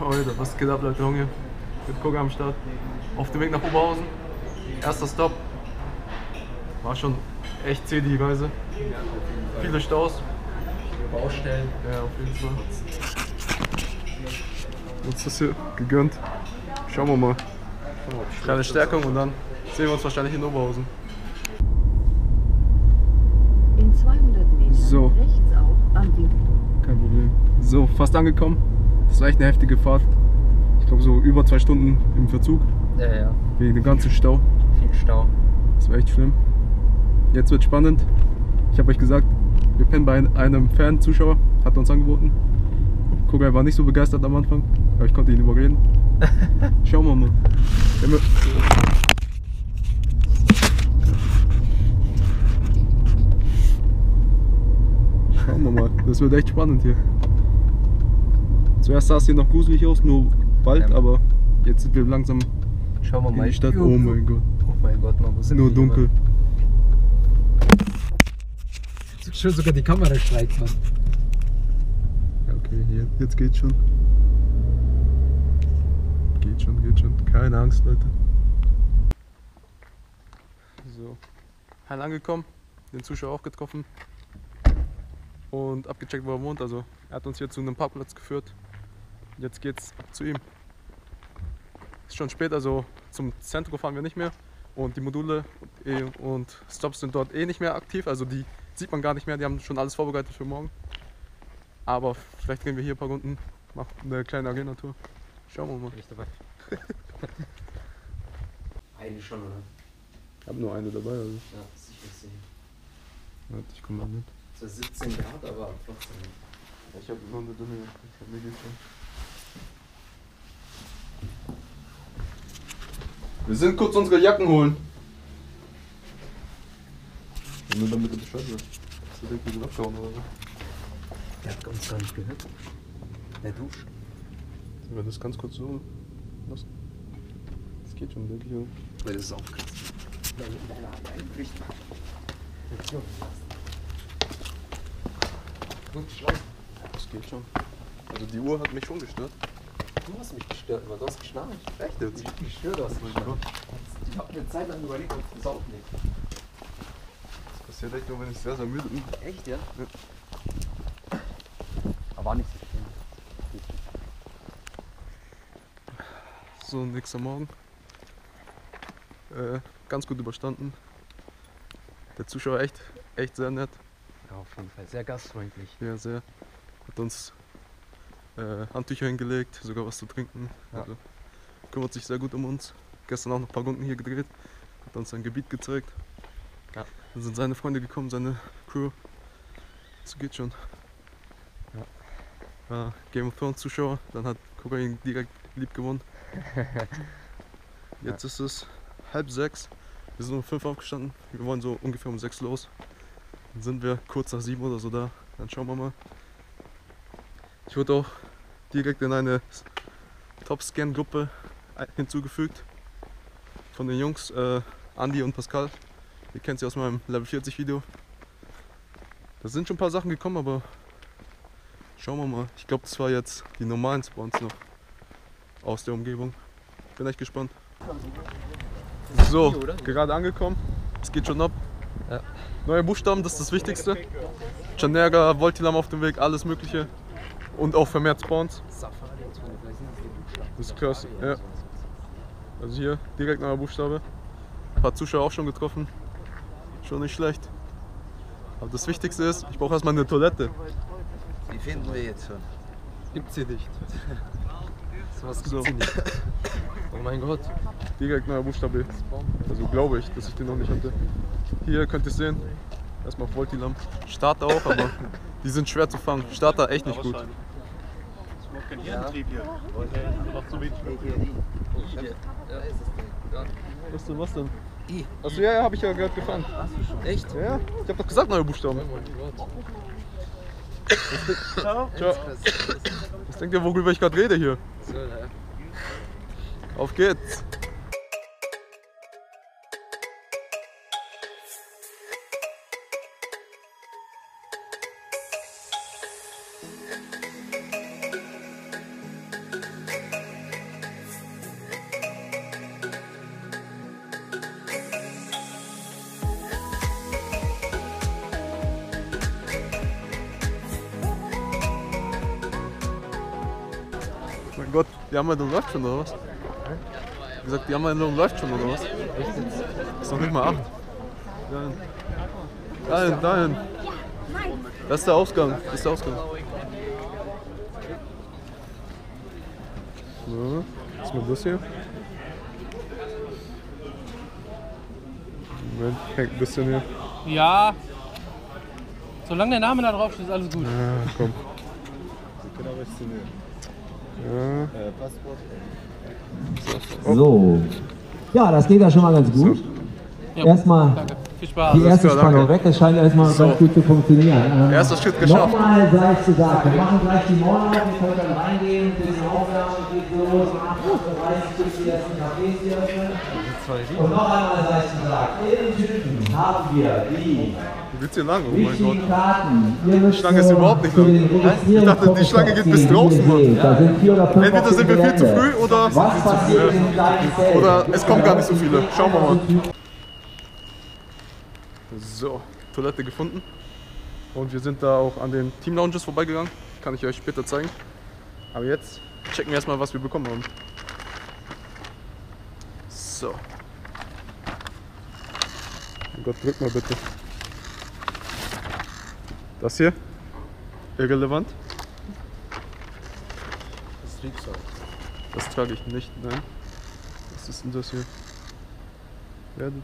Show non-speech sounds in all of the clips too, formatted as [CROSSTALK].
Alter, was geht ab, Leute? Junge. Mit Koga am Start. Auf dem Weg nach Oberhausen. Erster Stopp. War schon echt zäh die Reise. Viele Staus. Baustellen. Ja, auf jeden Fall. Uns das hier gegönnt. Schauen wir mal. Kleine Stärkung und dann sehen wir uns wahrscheinlich in Oberhausen. In 200 Metern So. rechts auf. Kein Problem. So, fast angekommen. Das war echt eine heftige Fahrt. Ich glaube so über zwei Stunden im Verzug. Ja, ja. Wegen dem ganzen Stau. Viel Stau. Das war echt schlimm. Jetzt wird spannend. Ich habe euch gesagt, wir pennen bei einem Fan-Zuschauer, hat er uns angeboten. Kogai war nicht so begeistert am Anfang, aber ich konnte ihn überreden. [LAUGHS] Schauen wir mal. Schauen wir mal. Das wird echt spannend hier. Zuerst sah es hier noch gruselig aus, nur bald, Ja. aber jetzt sind wir langsam Schauen wir in mal. die Stadt. Oh mein Gott. Oh mein Gott, man, wo sind Nur dunkel. Schon sogar die Kamera streikt, man. Ja, okay, hier, jetzt geht's schon. Geht schon, geht schon. Keine Angst, Leute. So. Heil angekommen, den Zuschauer auch getroffen und abgecheckt, wo er wohnt. Also, er hat uns hier zu einem Parkplatz geführt. Jetzt geht's zu ihm. Ist schon spät, also zum Zentrum fahren wir nicht mehr. Und die Module eh- und Stops sind dort eh nicht mehr aktiv. Also, die sieht man gar nicht mehr. Die haben schon alles vorbereitet für morgen. Aber vielleicht gehen wir hier ein paar Runden, machen eine kleine Arena-Tour. Schauen wir mal. Bin ich dabei. Eine schon, oder? Ich habe nur eine dabei, also. Ja, sicher sehen. Warte, ich komme mal mit. Zwar 17 Grad, aber trotzdem. Ich habe nur eine dünne Jacke. Mir geht's schon. Wir sind kurz unsere Jacken holen. Nur damit du Bescheid weißt. Hast du denkt, wir sind abgehauen oder so? Der hat uns gar nicht gehört. Der duscht. Sollen wir das ganz kurz so lassen? Das geht schon, denke ich. Oder? Weil das ist auch krass. Deine, deine Hand einbricht. Gut geschlafen. Das geht schon. Also die Uhr hat mich schon gestört. Du hast mich gestört, man. Du hast geschnarcht. Echt? Ich gestört hast mich. Gott. Ich hab eine Zeit lang überlegt, ob ich das auflege. Das passiert echt nur, wenn ich sehr, sehr müde bin. Echt, ja? Ja. Aber war nicht so schlimm. So, nächster Morgen. Äh, ganz gut überstanden. Der Zuschauer echt, echt sehr nett. Ja, auf jeden Fall. Sehr gastfreundlich. Ja, sehr. Hat uns äh, Handtücher hingelegt, sogar was zu trinken. Ja. Also, kümmert sich sehr gut um uns. Gestern auch noch ein paar Runden hier gedreht. Hat uns sein Gebiet gezeigt. Ja. Dann sind seine Freunde gekommen, seine Crew. So geht schon. Ja. Game of Thrones Zuschauer, dann hat Kokain direkt lieb gewonnen. [LAUGHS] Jetzt ist es halb sechs. Wir sind um fünf aufgestanden. Wir wollen so ungefähr um sechs los. Dann sind wir kurz nach sieben oder so da. Dann schauen wir mal. Ich wurde auch direkt in eine Top-Scan-Gruppe hinzugefügt. Von den Jungs, äh, Andy und Pascal. Ihr kennt sie aus meinem Level 40 Video. Da sind schon ein paar Sachen gekommen, aber schauen wir mal. Ich glaube, das war jetzt die normalen Spawns noch aus der Umgebung. Bin echt gespannt. So, gerade angekommen. Es geht schon ab. Ja. Neue Buchstaben, das ist das Wichtigste. Chanerga, Voltilam auf dem Weg, alles Mögliche. Und auch vermehrt Spawns. Sind das ist krass, ja. Also hier direkt neuer Buchstabe. Ein paar Zuschauer auch schon getroffen. Schon nicht schlecht. Aber das Wichtigste ist, ich brauche erstmal eine Toilette. Die finden wir jetzt schon. Gibt's hier nicht. [LAUGHS] So was gibt's So. hier nicht. Oh mein Gott. Direkt neuer Buchstabe. Also glaube ich, dass ich den noch nicht hatte. Hier könnt ihr sehen. Erstmal Voltilam. Starter auch, aber [LAUGHS] die sind schwer zu fangen. Starter echt nicht gut. Kein Hirntrieb hier. Noch zu wenig Was denn, was denn? Achso, ja, ja, habe ich ja gerade gefangen. Echt? Ja, ich habe doch gesagt neue Buchstaben. Oh Gott. Ciao. Was denkt ihr, worüber ich gerade rede hier? Auf geht's. Die Anmeldung läuft schon, oder was? Wie gesagt, die Anmeldung läuft schon, oder was? Ist noch nicht mal 8. Dahin. Dahin, dahin. Das ist der Ausgang. Das ist der Ausgang. So, was ist mit das hier? Moment, hängt ein bisschen hier. Ja. Solange der Name da drauf steht, ist alles gut. Ja, komm. Ja. So. Ja, das geht ja schon mal ganz gut. Ja, Erstmal Danke. Viel Spaß. die erste klar, Spannung danke. weg. Es scheint erstmal So. ganz gut zu funktionieren. Ähm, Erster Schritt geschafft. Nochmal sei es gesagt, wir machen gleich die Morgen, ihr könnt dann reingehen, ein bisschen Aufwärmen geht los, um 8.30 Uhr bis die ersten Cafés hier öffnen. Und noch einmal sei es gesagt, in den Tüten haben wir die Wie geht's hier lang? Oh mein Gott. wichtigen Karten. Ihr müsst Schlange ist überhaupt nicht lang. Ich dachte, die Schlange geht bis draußen, Mann. Entweder sind wir viel zu früh oder Was passiert in deinem Feld? Oder es kommen gar nicht so viele. Schauen wir mal. So, Toilette gefunden. Und wir sind da auch an den Team Lounges vorbeigegangen. Kann ich euch später zeigen. Aber jetzt checken wir erstmal, was wir bekommen haben. So. Mein Gott, drück mal bitte. Das hier? Irrelevant. Das Riebsal. Das trage ich nicht, nein. Was ist denn das hier? Werde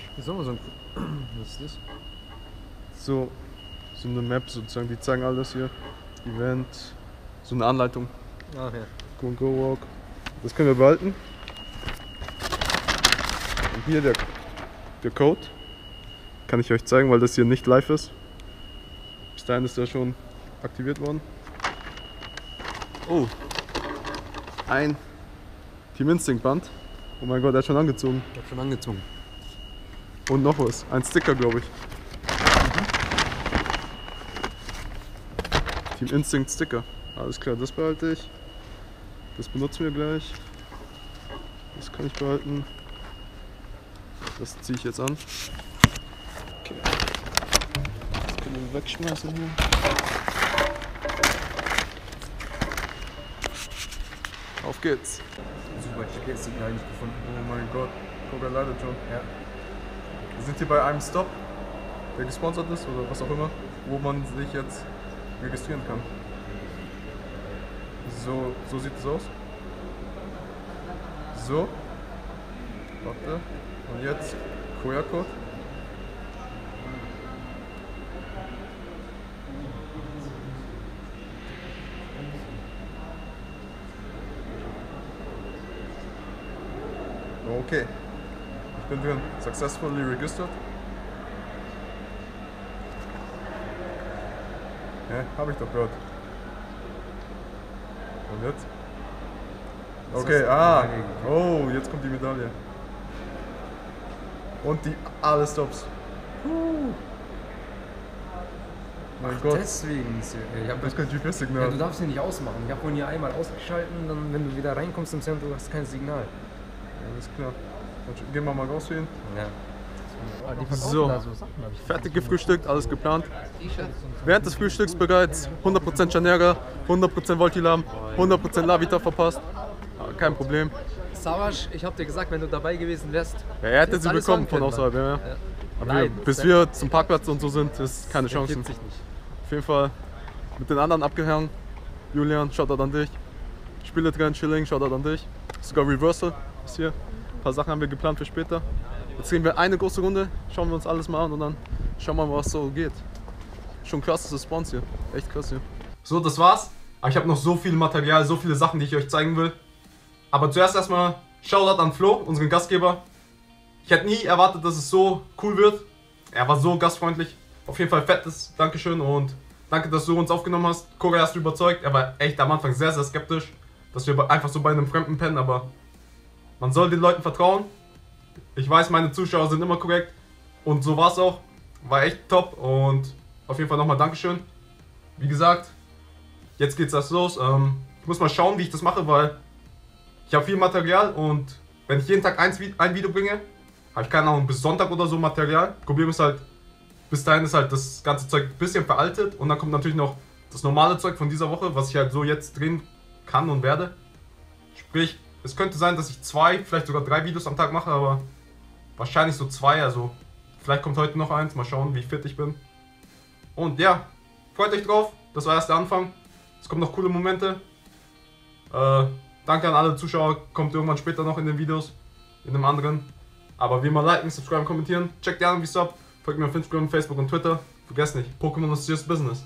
Teilnehmer. Ist auch mal so ein. [CLEARS THROAT] Was ist das? So, so eine Map sozusagen, die zeigen alles hier. Event, so eine Anleitung. Ach ja. Go and Go Walk. Das können wir behalten. Und hier der, der Code. Kann ich euch zeigen, weil das hier nicht live ist. Bis dahin ist er schon aktiviert worden. Oh. Ein Team Instinct Band. Oh mein Gott, er hat schon angezogen. Ich hab schon angezogen. Und noch was. Ein Sticker, glaube ich. Team Instinct Sticker. Alles klar, das behalte ich. Das benutzen wir gleich. Das kann ich behalten. Das ziehe ich jetzt an. Okay. Das können wir wegschmeißen hier. Auf geht's. Super, ich hab jetzt die gar nicht gefunden. Oh mein Gott. Coca leidet schon. Ja. Sind hier bei einem Stop, der gesponsert ist oder was auch immer, wo man sich jetzt registrieren kann. So, so sieht es aus. So. Warte. Und jetzt QR-Code. Okay. Bin drin. Successfully registered. Ja, habe ich doch gehört. Und jetzt? Okay, ah. Oh, jetzt kommt die Medaille. Und die alle Stops. Puh. Mein Gott, Deswegen. Ich hab das ist kein ja, du GPS-Signal. darfst ihn nicht ausmachen. Ich habe ihn hier einmal ausgeschalten, dann wenn du wieder reinkommst im Zentrum, hast du kein Signal. Alles klar. Gehen wir mal raus für ihn. Ja. So, fertig gefrühstückt, alles geplant. Während des Frühstücks bereits 100% Janera, 100% Voltilam, 100% Lavita verpasst. Aber kein Problem. Savasch, ich hab dir gesagt, wenn du dabei gewesen wärst. Ja, er hätte sie bekommen von außerhalb. Ja. ja. Nein, wir, bis wir zum Parkplatz und so sind, ist keine Chance. Auf jeden Fall mit den anderen abgehangen. Julian, Shoutout an dich. Spiele drin, Chilling, Shoutout an dich. Sogar Reversal ist hier. Ein paar Sachen haben wir geplant für später. Jetzt gehen wir eine große Runde, schauen wir uns alles mal an und dann schauen wir mal, was so geht. Schon krass, das Response hier. Echt krass hier. So, das war's. Aber ich habe noch so viel Material, so viele Sachen, die ich euch zeigen will. Aber zuerst erstmal Shoutout an Flo, unseren Gastgeber. Ich hätte nie erwartet, dass es so cool wird. Er war so gastfreundlich. Auf jeden Fall fettes Dankeschön und danke, dass du uns aufgenommen hast. Korea hast du überzeugt. Er war echt am Anfang sehr, sehr skeptisch, dass wir einfach so bei einem Fremden pennen, aber man soll den Leuten vertrauen. Ich weiß, meine Zuschauer sind immer korrekt und so war es auch. War echt top und auf jeden Fall nochmal Dankeschön. Wie gesagt, jetzt geht's erst los. Ähm, ich muss mal schauen, wie ich das mache, weil ich habe viel Material und wenn ich jeden Tag eins, Vi- ein Video bringe, habe ich keine Ahnung, bis Sonntag oder so Material. Problem ist halt, bis dahin ist halt das ganze Zeug ein bisschen veraltet und dann kommt natürlich noch das normale Zeug von dieser Woche, was ich halt so jetzt drehen kann und werde. Sprich, es könnte sein, dass ich zwei, vielleicht sogar drei Videos am Tag mache, aber wahrscheinlich so zwei. Also vielleicht kommt heute noch eins. Mal schauen, wie fit ich bin. Und ja, freut euch drauf. Das war erst der Anfang. Es kommen noch coole Momente. Äh, danke an alle Zuschauer. Kommt irgendwann später noch in den Videos. In einem anderen. Aber wie immer liken, subscriben, kommentieren. Checkt die anderen Videos ab. Folgt mir auf Instagram, Facebook und Twitter. Vergesst nicht, Pokémon ist just Business.